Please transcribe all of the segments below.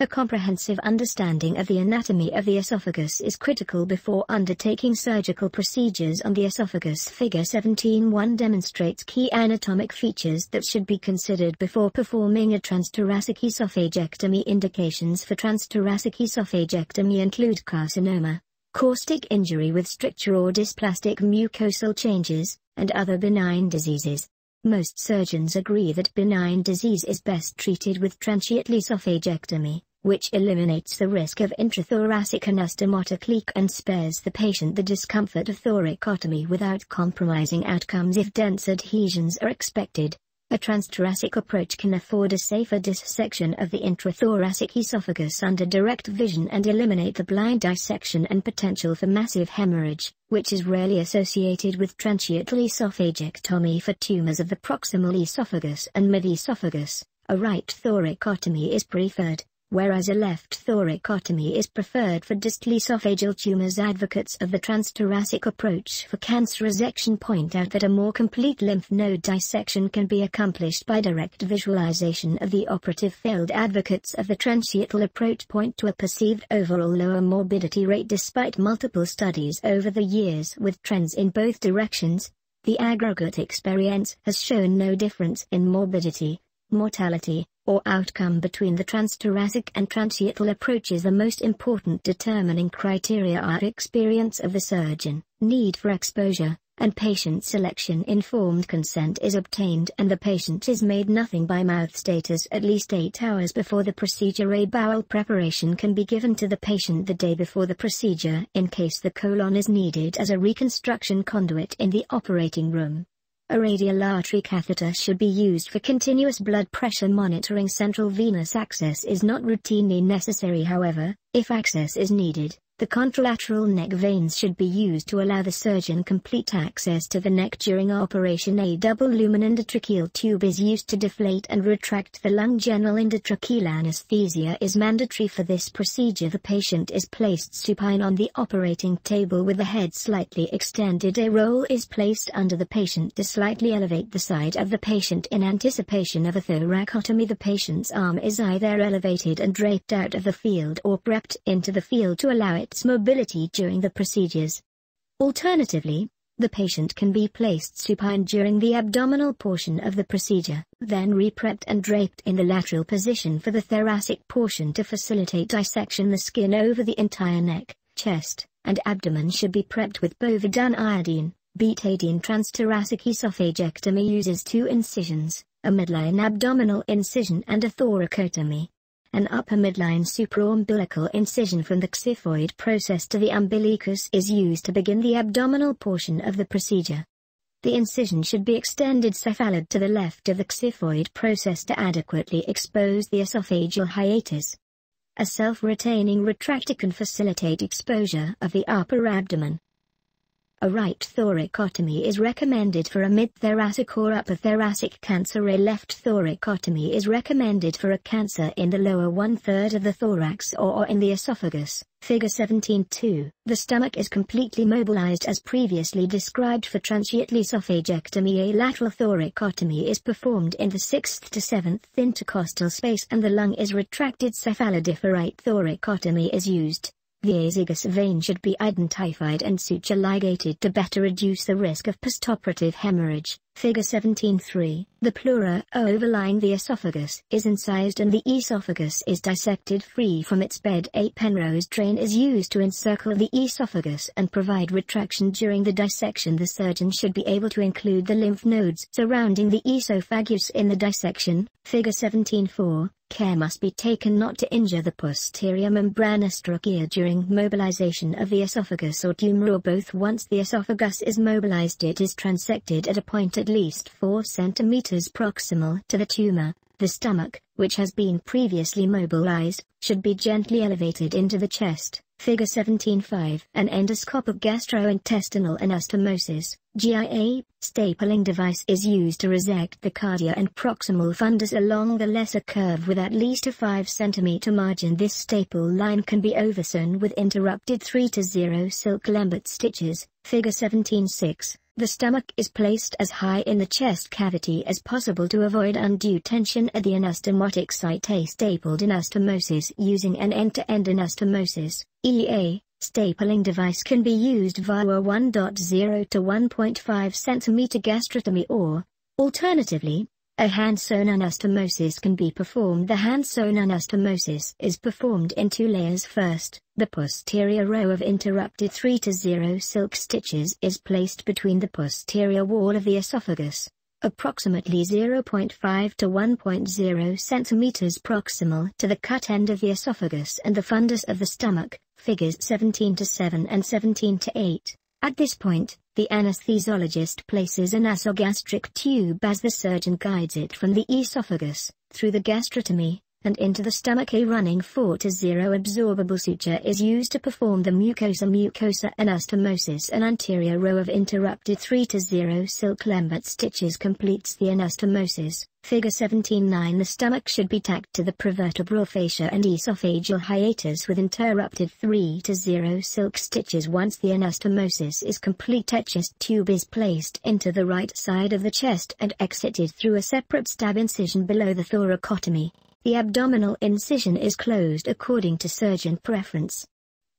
A comprehensive understanding of the anatomy of the esophagus is critical before undertaking surgical procedures on the esophagus. Figure 17.1 demonstrates key anatomic features that should be considered before performing a transthoracic esophagectomy. Indications for transthoracic esophagectomy include carcinoma, caustic injury with stricture or dysplastic mucosal changes, and other benign diseases. Most surgeons agree that benign disease is best treated with transhiatal esophagectomy which eliminates the risk of intrathoracic anastomotic leak and spares the patient the discomfort of thoracotomy without compromising outcomes if dense adhesions are expected. A transthoracic approach can afford a safer dissection of the intrathoracic esophagus under direct vision and eliminate the blind dissection and potential for massive hemorrhage, which is rarely associated with transhiatal esophagectomy for tumors of the proximal esophagus and mid-esophagus. A right thoracotomy is preferred whereas a left thoracotomy is preferred for distal esophageal tumors. Advocates of the transthoracic approach for cancer resection point out that a more complete lymph node dissection can be accomplished by direct visualization of the operative field. Advocates of the transhiatal approach point to a perceived overall lower morbidity rate despite multiple studies over the years with trends in both directions. The aggregate experience has shown no difference in morbidity, mortality, or outcome between the transthoracic and transhiatal approaches the most important determining criteria are experience of the surgeon, need for exposure, and patient selection informed consent is obtained and the patient is made nothing by mouth status at least 8 hours before the procedure a bowel preparation can be given to the patient the day before the procedure in case the colon is needed as a reconstruction conduit in the operating room. A radial artery catheter should be used for continuous blood pressure monitoring. Central venous access is not routinely necessary however, if access is needed, the contralateral neck veins should be used to allow the surgeon complete access to the neck during operation. A double lumen endotracheal tube is used to deflate and retract the lung. General endotracheal anesthesia is mandatory for this procedure. The patient is placed supine on the operating table with the head slightly extended. A roll is placed under the patient to slightly elevate the side of the patient in anticipation of a thoracotomy. The patient's arm is either elevated and draped out of the field or prepped into the field to allow it mobility during the procedures. Alternatively, the patient can be placed supine during the abdominal portion of the procedure, then reprepped and draped in the lateral position for the thoracic portion to facilitate dissection. The skin over the entire neck, chest, and abdomen should be prepped with povidone iodine. Betadine transthoracic esophagectomy uses two incisions, a midline abdominal incision and a thoracotomy. An upper midline supraumbilical incision from the xiphoid process to the umbilicus is used to begin the abdominal portion of the procedure. The incision should be extended cephalad to the left of the xiphoid process to adequately expose the esophageal hiatus. A self-retaining retractor can facilitate exposure of the upper abdomen. A right thoracotomy is recommended for a mid-thoracic or upper thoracic cancer. A left thoracotomy is recommended for a cancer in the lower one-third of the thorax or in the esophagus. Figure 17.2. The stomach is completely mobilized as previously described for transhiatal esophagectomy. A lateral thoracotomy is performed in the 6th to 7th intercostal space and the lung is retracted. Cephalad if a right thoracotomy is used. The azygos vein should be identified and suture ligated to better reduce the risk of postoperative hemorrhage. Figure 17.3. The pleura overlying the esophagus is incised and the esophagus is dissected free from its bed. A Penrose drain is used to encircle the esophagus and provide retraction during the dissection. The surgeon should be able to include the lymph nodes surrounding the esophagus in the dissection. Figure 17.4. Care must be taken not to injure the posterior membranous trachea during mobilization of the esophagus or tumor or both. Once the esophagus is mobilized it is transected at a point at least 4 cm proximal to the tumor. The stomach, which has been previously mobilized, should be gently elevated into the chest. Figure 17.5 An endoscopic gastrointestinal anastomosis, GIA, stapling device is used to resect the cardia and proximal fundus along the lesser curve with at least a 5 cm margin. This staple line can be oversewn with interrupted 3 to 0 silk Lambert stitches. Figure 17.6 The stomach is placed as high in the chest cavity as possible to avoid undue tension at the anastomotic site. A stapled anastomosis using an end-to-end anastomosis, EA, stapling device can be used via a 1.0 to 1.5 cm gastrotomy or, alternatively, a hand-sewn anastomosis can be performed. The hand-sewn anastomosis is performed in two layers first. The posterior row of interrupted 3 to 0 silk stitches is placed between the posterior wall of the esophagus, approximately 0.5 to 1.0 centimeters proximal to the cut end of the esophagus and the fundus of the stomach, figures 17 to 7 and 17 to 8. At this point, the anesthesiologist places a nasogastric tube as the surgeon guides it from the esophagus, through the gastrotomy, and into the stomach. A running 4 to 0 absorbable suture is used to perform the mucosa-mucosa anastomosis. An anterior row of interrupted 3 to 0 silk lambert stitches completes the anastomosis. Figure 17-9 The stomach should be tacked to the prevertebral fascia and esophageal hiatus with interrupted 3 to 0 silk stitches once the anastomosis is complete. A chest tube is placed into the right side of the chest and exited through a separate stab incision below the thoracotomy. The abdominal incision is closed according to surgeon preference.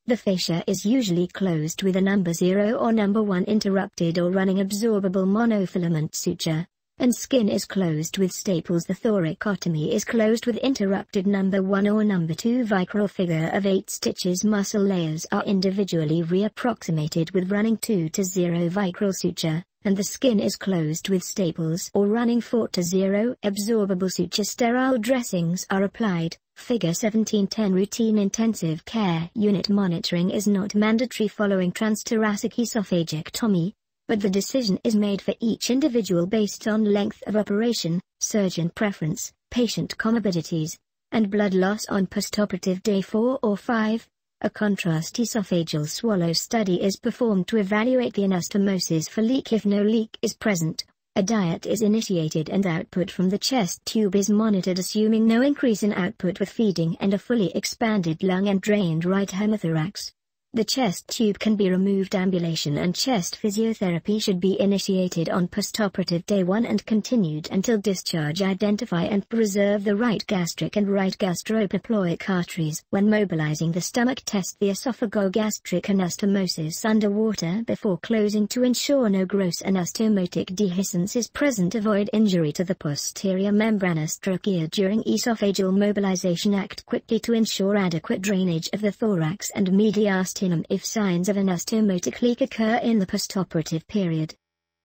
The fascia is usually closed with a number 0 or number 1 interrupted or running absorbable monofilament suture and skin is closed with staples. The thoracotomy is closed with interrupted number 1 or number 2 vicryl figure of 8 stitches. Muscle layers are individually reapproximated with running 2 to 0 vicryl suture, and the skin is closed with staples or running 4 to 0 absorbable suture. Sterile dressings are applied. Figure 1710 Routine intensive care unit monitoring is not mandatory following transthoracic esophagectomy, but the decision is made for each individual based on length of operation, surgeon preference, patient comorbidities, and blood loss on postoperative day 4 or 5. A contrast esophageal swallow study is performed to evaluate the anastomosis for leak if no leak is present. A diet is initiated and output from the chest tube is monitored assuming no increase in output with feeding and a fully expanded lung and drained right hemothorax. The chest tube can be removed. Ambulation and chest physiotherapy should be initiated on postoperative day 1 and continued until discharge. Identify and preserve the right gastric and right gastroepiploic arteries. When mobilizing the stomach test the esophagogastric anastomosis underwater before closing to ensure no gross anastomotic dehiscence is present. Avoid injury to the posterior membranous trachea during esophageal mobilization. Act quickly to ensure adequate drainage of the thorax and mediastinum if signs of anastomotic leak occur in the postoperative period.